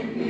Thank you.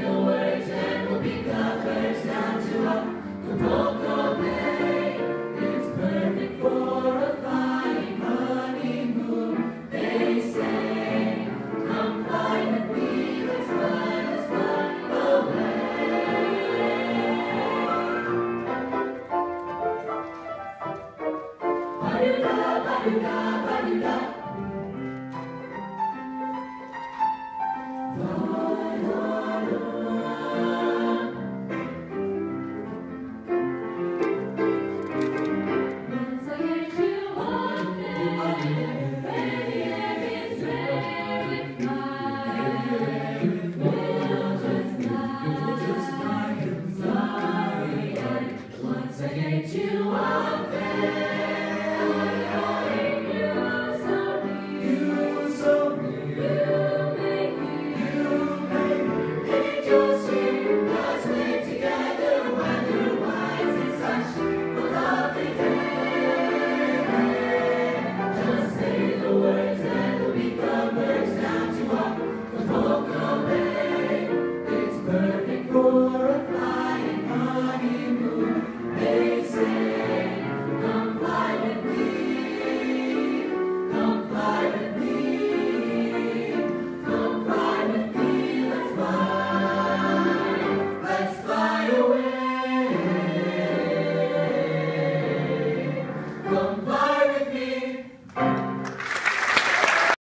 Ba-do-da, ba-do-da, ba-do-da. Come.